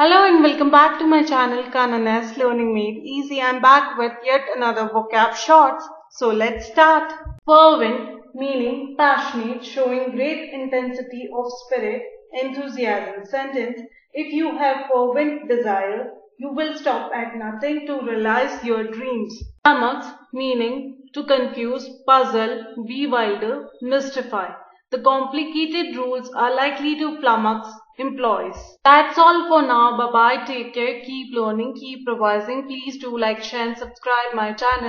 Hello and welcome back to my channel Kanan S Learning Made Easy. I'm back with yet another vocab shorts. So let's start. Fervent meaning passionate, showing great intensity of spirit, enthusiasm. Sentence If you have fervent desire, you will stop at nothing to realize your dreams. Flummox meaning to confuse, puzzle, bewilder, mystify. The complicated rules are likely to flummox employees. That's all for now. Bye bye. Take care. Keep learning. Keep revising. Please do like, share and subscribe my channel.